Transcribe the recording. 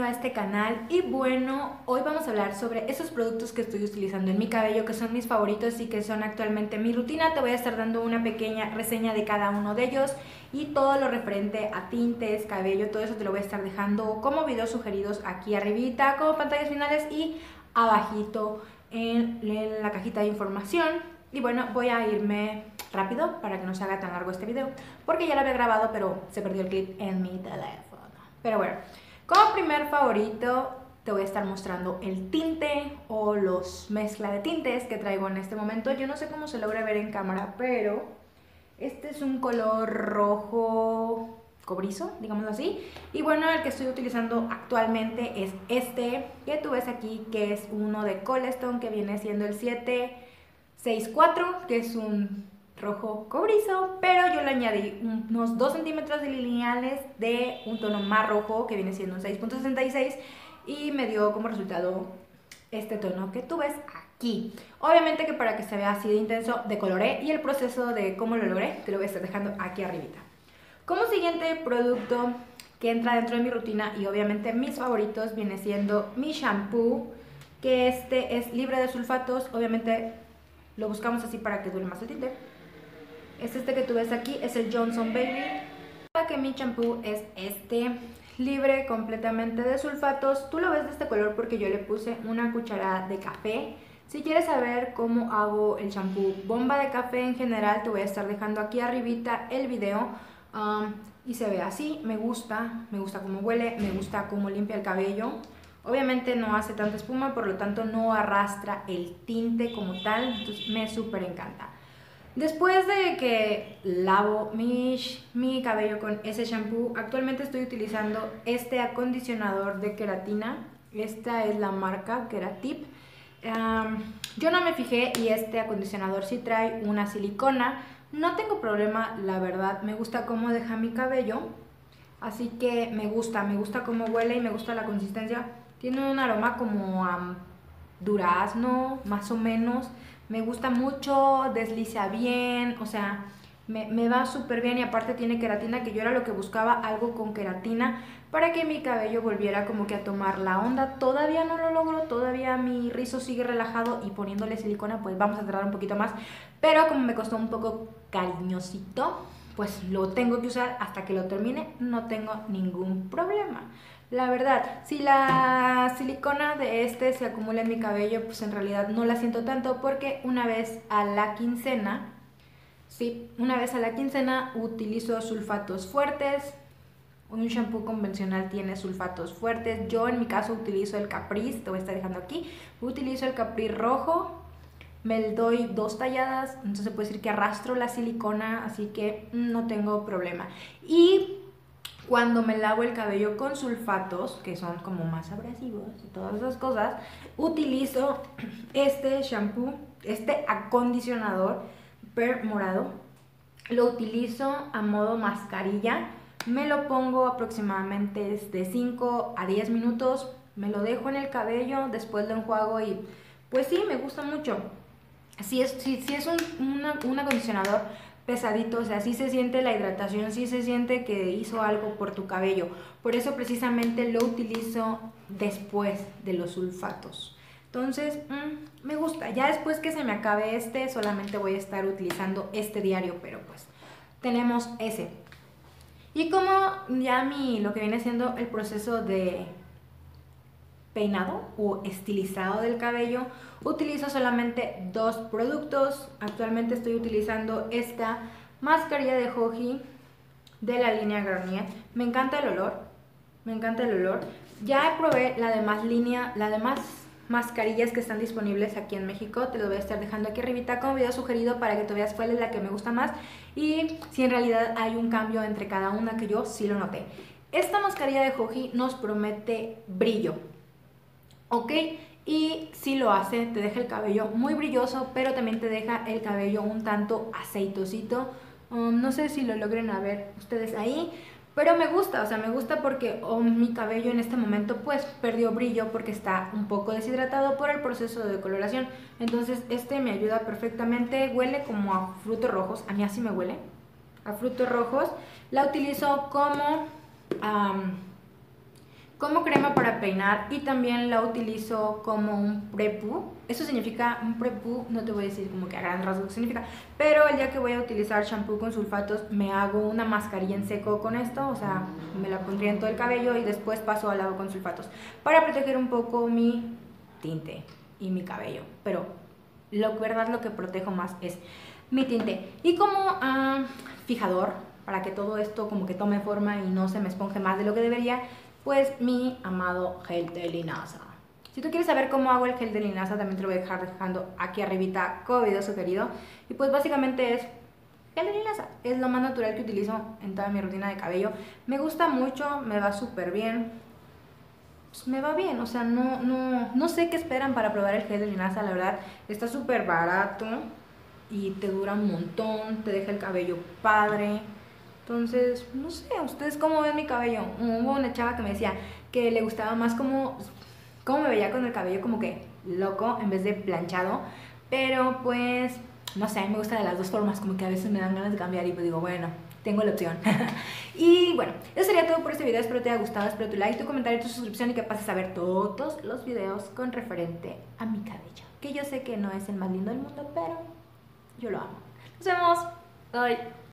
bienvenido a este canal y bueno, hoy vamos a hablar sobre esos productos que estoy utilizando en mi cabello que son mis favoritos y que son actualmente mi rutina. Te voy a estar dando una pequeña reseña de cada uno de ellos y todo lo referente a tintes, cabello, todo eso te lo voy a estar dejando como videos sugeridos aquí arribita, como pantallas finales y abajito en, en la cajita de información. Y bueno, voy a irme rápido para que no se haga tan largo este video porque ya lo había grabado pero se perdió el clip en mi teléfono. Pero bueno, como primer favorito te voy a estar mostrando el tinte o los mezcla de tintes que traigo en este momento. Yo no sé cómo se logra ver en cámara, pero este es un color rojo cobrizo, digámoslo así. Y bueno, el que estoy utilizando actualmente es este que tú ves aquí, que es uno de Colestone, que viene siendo el 764, que es un rojo cobrizo, pero yo le añadí unos 2 centímetros de lineales de un tono más rojo que viene siendo un 6.66 y me dio como resultado este tono que tú ves aquí. Obviamente que para que se vea así de intenso decoloré y el proceso de cómo lo logré te lo voy a estar dejando aquí arribita. Como siguiente producto que entra dentro de mi rutina y obviamente mis favoritos viene siendo mi shampoo que este es libre de sulfatos, obviamente lo buscamos así para que dure más el tinte es este que tú ves aquí, es el Johnson Baby. Que mi champú es este, libre completamente de sulfatos. Tú lo ves de este color porque yo le puse una cucharada de café. Si quieres saber cómo hago el champú bomba de café en general, te voy a estar dejando aquí arribita el video. Um, y se ve así, me gusta, me gusta cómo huele, me gusta cómo limpia el cabello. Obviamente no hace tanta espuma, por lo tanto no arrastra el tinte como tal, entonces me súper encanta. Después de que lavo mi, mi cabello con ese shampoo, actualmente estoy utilizando este acondicionador de queratina. Esta es la marca Keratip. yo no me fijé y este acondicionador sí trae una silicona. No tengo problema, la verdad. Me gusta cómo deja mi cabello. Así que me gusta, me gusta cómo huele y me gusta la consistencia. Tiene un aroma como a durazno, más o menos me gusta mucho, desliza bien, o sea, me, va súper bien y aparte tiene queratina, que yo era lo que buscaba, algo con queratina, para que mi cabello volviera como que a tomar la onda. Todavía no lo logro, todavía mi rizo sigue relajado y poniéndole silicona pues vamos a tardar un poquito más, pero como me costó un poco cariñosito, pues lo tengo que usar hasta que lo termine, no tengo ningún problema. La verdad, si la silicona de este se acumula en mi cabello, pues en realidad no la siento tanto porque una vez a la quincena, sí, una vez a la quincena utilizo sulfatos fuertes. Un shampoo convencional tiene sulfatos fuertes. Yo en mi caso utilizo el Caprice, te voy a estar dejando aquí. Utilizo el Caprice rojo. Me doy dos talladas, entonces puede decir que arrastro la silicona, así que no tengo problema. Y cuando me lavo el cabello con sulfatos, que son como más abrasivos y todas esas cosas, utilizo este shampoo, este acondicionador per morado. Lo utilizo a modo mascarilla. Me lo pongo aproximadamente de 5 a 10 minutos. Me lo dejo en el cabello, después lo enjuago y pues sí, me gusta mucho. Si es, si, es un acondicionador pesadito, o sea, sí se siente la hidratación, sí se siente que hizo algo por tu cabello. Por eso precisamente lo utilizo después de los sulfatos. Entonces, mm, me gusta. Ya después que se me acabe este, solamente voy a estar utilizando este diario, pero pues tenemos ese. Y como ya mi, lo que viene siendo el proceso de peinado o estilizado del cabello, utilizo solamente dos productos. Actualmente estoy utilizando esta mascarilla de Joji de la línea Garnier. Me encanta el olor, me encanta el olor. Ya probé la demás línea, la demás mascarillas que están disponibles aquí en México. Te lo voy a estar dejando aquí arribita como video sugerido para que tú veas cuál es la que me gusta más y si en realidad hay un cambio entre cada una que yo sí lo noté. Esta mascarilla de Joji nos promete brillo, ¿ok? Y si lo hace, te deja el cabello muy brilloso, pero también te deja el cabello un tanto aceitosito. Um, no sé si lo logren a ver ustedes ahí, pero me gusta, o sea, me gusta porque um, mi cabello en este momento pues perdió brillo porque está un poco deshidratado por el proceso de decoloración. Entonces este me ayuda perfectamente, huele como a frutos rojos, a mí así me huele, a frutos rojos. La utilizo como como crema para peinar y también la utilizo como un prepú. Eso significa un prepú, no te voy a decir como que a gran rasgo significa, pero el día que voy a utilizar shampoo con sulfatos me hago una mascarilla en seco con esto, o sea, me la pondría en todo el cabello y después paso al lado con sulfatos para proteger un poco mi tinte y mi cabello, pero lo verdad lo que protejo más es mi tinte. Y como ah, fijador, para que todo esto como que tome forma y no se me esponje más de lo que debería, pues mi amado gel de linaza. Si tú quieres saber cómo hago el gel de linaza, también te lo voy a dejar dejando aquí arribita como video sugerido. Y pues básicamente es gel de linaza. Es lo más natural que utilizo en toda mi rutina de cabello. Me gusta mucho, me va súper bien. Pues me va bien, o sea, no, no, no sé qué esperan para probar el gel de linaza, la verdad. Está súper barato y te dura un montón, te deja el cabello padre. Entonces, no sé, ¿ustedes cómo ven mi cabello? Hubo una chava que me decía que le gustaba más como, cómo me veía con el cabello como que loco en vez de planchado. Pero pues, no sé, me gusta de las dos formas, como que a veces me dan ganas de cambiar y pues digo, bueno, tengo la opción. y bueno, eso sería todo por este video. Espero te haya gustado. Espero tu like, tu comentario, tu suscripción y que pases a ver todos los videos con referente a mi cabello. Que yo sé que no es el más lindo del mundo, pero yo lo amo. Nos vemos. Bye.